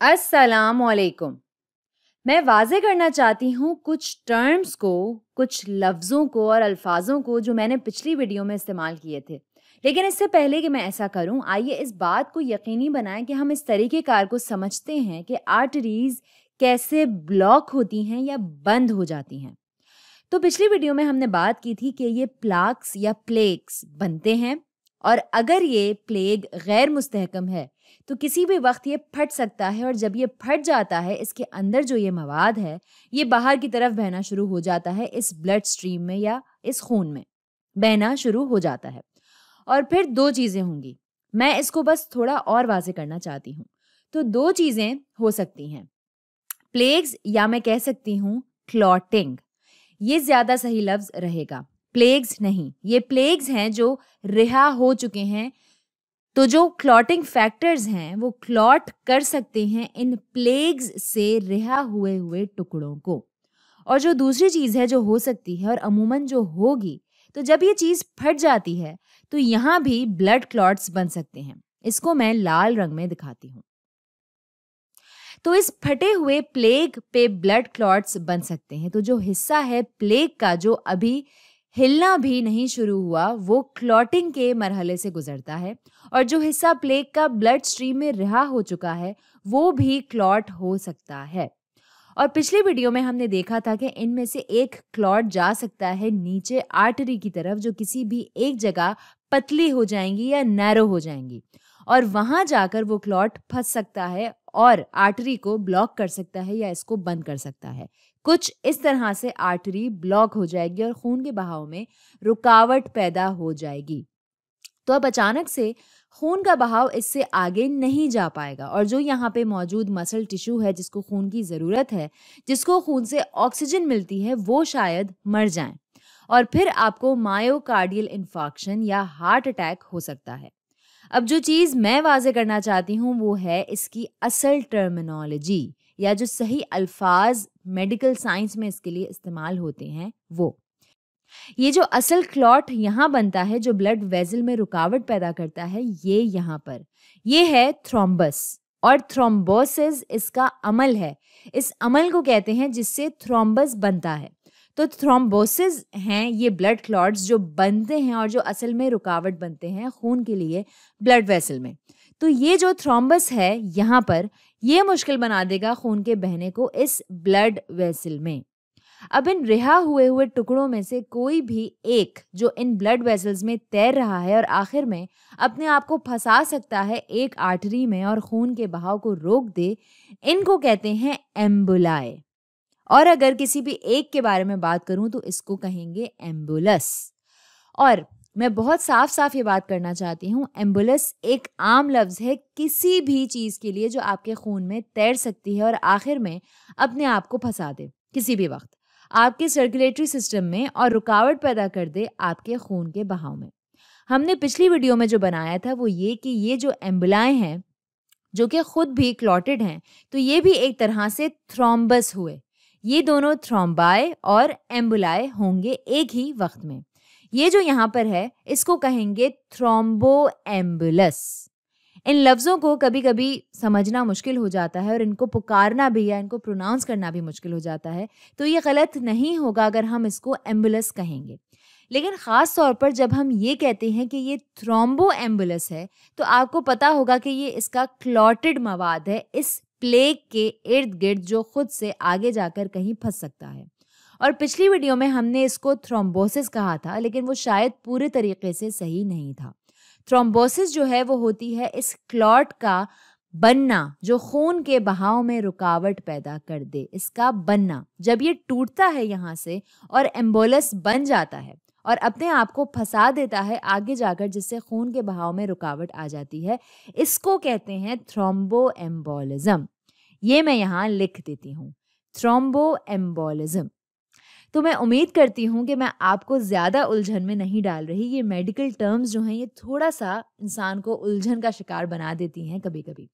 अस्सलाम वालेकुम मैं वाजे करना चाहती हूँ कुछ टर्म्स को, कुछ लफ्ज़ों को और अल्फाजों को जो मैंने पिछली वीडियो में इस्तेमाल किए थे। लेकिन इससे पहले कि मैं ऐसा करूँ, आइए इस बात को यकीनी बनाएँ कि हम इस तरीके कार को समझते हैं कि आर्टरीज कैसे ब्लॉक होती हैं या बंद हो जाती हैं। तो पिछली वीडियो में हमने बात की थी कि ये प्लाक्स या प्लेक्स बनते हैं। और अगर ये प्लेग गैर मुस्तहकम है तो किसी भी वक्त ये फट सकता है और जब ये फट जाता है, इसके अंदर जो ये मवाद है, ये बाहर की तरफ़ बहना शुरू हो जाता है इस ब्लड स्ट्रीम में या इस खून में। बहना शुरू हो जाता है। और फिर दो चीज़ें होंगी। मैं इसको बस थोड़ा और वाजे करना चाहती हूँ। तो दो चीज़ें हो सकती हैं। प्लेग्स या मैं कह सकती हूँ क्लॉटिंग। ये ज़्यादा सही लफ्ज़ रहेगा। प्लेग्स नहीं, ये प्लेग्स हैं जो रिहा हो चुके हैं। तो जो क्लॉटिंग फैक्टर्स हैं, वो क्लॉट कर सकते हैं इन प्लेग्स से रिहा हुए हुए टुकड़ों को। और जो दूसरी चीज़ है जो हो सकती है और अमूमन जो होगी तो जब ये चीज़ फट जाती है तो यहाँ भी ब्लड क्लॉट्स बन सकते हैं। इसको मैं लाल रंग में दिखाती हूँ। तो इस फटे हुए प्लेग पे ब्लड क्लॉट्स बन सकते हैं। तो जो हिस्सा है प्लेग का, जो अभी हिलना भी नहीं शुरू हुआ, वो क्लॉटिंग के मरहले से गुजरता है और जो हिस्सा प्लेग का ब्लड स्ट्रीम में रिहा हो चुका है, वो भी क्लॉट हो सकता है। और पिछले वीडियो में हमने देखा था कि इनमें से एक क्लॉट जा सकता है नीचे आर्टरी की तरफ़, जो किसी भी एक जगह पतली हो जाएँगी या नैरो हो जाएँगी। और वहाँ जाकर वो क्लॉट फंस सकता है और आर्टरी को ब्लॉक कर सकता है या इसको बंद कर सकता है। कुछ इस तरह से आर्टरी ब्लॉक हो जाएगी और खून के बहाव में रुकावट पैदा हो जाएगी। तो अब अचानक से खून का बहाव इससे आगे नहीं जा पाएगा और जो यहाँ पे मौजूद मसल टिश्यू है जिसको खून की ज़रूरत है, जिसको खून से ऑक्सीजन मिलती है, वो शायद मर जाएँ और फिर आपको मायोकार्डियल इन्फॉक्शन या हार्ट अटैक हो सकता है। अब जो चीज़ मैं वाजे करना चाहती हूँ, वो है इसकी असल टर्मिनोलॉजी या जो सही अल्फाज मेडिकल साइंस में इसके लिए इस्तेमाल होते हैं, वो। ये जो असल क्लॉट यहाँ बनता है, जो ब्लड वेजल में रुकावट पैदा करता है, ये यहाँ पर। ये है थ्रोम्बस और थ्रोम्बोसिस इसका अमल है। इस अमल को कहते हैं जिससे थ्रोम्बस बनता है। तो थ्रोम्बोसिस हैं, ये ब्लड क्लॉट्स जो बनते हैं और जो असल में रुकावट बनते हैं खून के लिए ब्लड वेसल में। तो ये जो थ्रोम्बस है यहाँ पर, ये मुश्किल बना देगा खून के बहने को इस ब्लड वेसल में। अब इन रिहा हुए हुए टुकड़ों में से कोई भी एक जो इन ब्लड वेसल्स में तैर रहा है और आखिर में अपने आप को फंसा सकता है एक आर्टरी में और खून के बहाव को रोक दे, इनको कहते हैं एम्बुलाए और अगर किसी भी एक के बारे में बात करूँ तो इसको कहेंगे एम्बुलस। और मैं बहुत साफ़ साफ़ ये बात करना चाहती हूँ, एम्बुलस एक आम लफ्ज़ है किसी भी चीज़ के लिए जो आपके खून में तैर सकती है और आखिर में अपने आप को फंसा दे, किसी भी वक्त। आपके सर्कुलेटरी सिस्टम में और रुकावट पैदा कर दे आपके खून के बहाव में। हमने पिछली वीडियो में जो बनाया था, वो ये कि ये जो एम्बुलाएँ हैं, जो कि खुद भी क्लॉटेड हैं तो ये भी एक तरह से थ्रोम्बस हुए। ये दोनों थ्रोम्बाए और एम्बुलाए होंगे एक ही वक्त में। ये जो यहाँ पर है, इसको कहेंगे थ्रोम्बो एम्बुलस इन लफ्ज़ों को कभी कभी समझना मुश्किल हो जाता है और इनको पुकारना भी या इनको प्रोनाउंस करना भी मुश्किल हो जाता है तो ये गलत नहीं होगा अगर हम इसको एम्बुलस कहेंगे। लेकिन ख़ास तौर पर जब हम ये कहते हैं कि ये थ्रोम्बो एम्बुलस है तो आपको पता होगा कि ये इसका क्लॉटेड मवाद है, इस प्लेग के इर्द गिर्द जो खुद से आगे जाकर कहीं फंस सकता है। और पिछली वीडियो में हमने इसको थ्रोम्बोसिस कहा था, लेकिन वो शायद पूरे तरीके से सही नहीं था। थ्रोम्बोसिस जो है वो होती है इस क्लॉट का बनना, जो खून के बहाव में रुकावट पैदा कर दे। इसका बनना, जब ये टूटता है यहाँ से और एम्बोलस बन जाता है और अपने आप को फंसा देता है आगे जाकर, जिससे खून के बहाव में रुकावट आ जाती है। इसको कहते हैं थ्रोम्बो एम्बोलिज्म ये मैं यहाँ लिख देती हूँ। थ्रोम्बो एम्बोलिज्म तो मैं उम्मीद करती हूँ कि मैं आपको ज़्यादा उलझन में नहीं डाल रही। ये मेडिकल टर्म्स जो हैं, ये थोड़ा सा इंसान को उलझन का शिकार बना देती हैं कभी कभी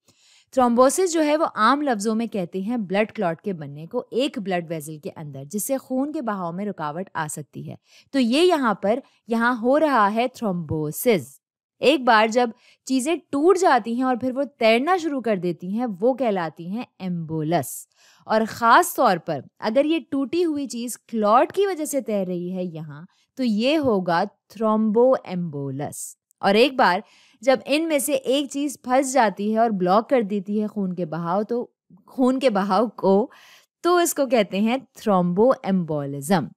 थ्रोम्बोसिस जो है वो आम लफ्ज़ों में कहते हैं ब्लड क्लॉट के बनने को, एक ब्लड वेजल के अंदर, जिससे खून के बहाव में रुकावट आ सकती है। तो ये यहाँ पर, यहाँ हो रहा है थ्रोम्बोसिस एक बार जब चीज़ें टूट जाती हैं और फिर वो तैरना शुरू कर देती हैं, वो कहलाती हैं एम्बोलस और ख़ास तौर पर, अगर ये टूटी हुई चीज़ क्लॉट की वजह से तैर रही है यहाँ तो ये होगा थ्रोम्बो एम्बोलस और एक बार जब इनमें से एक चीज़ फंस जाती है और ब्लॉक कर देती है खून के बहाव तो खून के बहाव को तो इसको कहते हैं थ्रोम्बो एम्बोलिज्म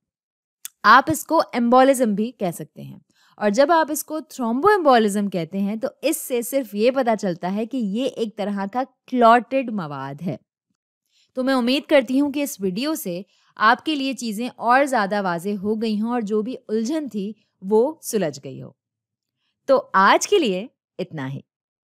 आप इसको एम्बोलिज्म भी कह सकते हैं। और जब आप इसको थ्रोम्बो एम्बोलिज्म कहते हैं तो इससे सिर्फ़ ये पता चलता है कि ये एक तरह का क्लॉटेड मवाद है। तो मैं उम्मीद करती हूँ कि इस वीडियो से आपके लिए चीज़ें और ज़्यादा वाजे हो गई हों और जो भी उलझन थी, वो सुलझ गई हो। तो आज के लिए इतना ही।